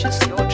Just your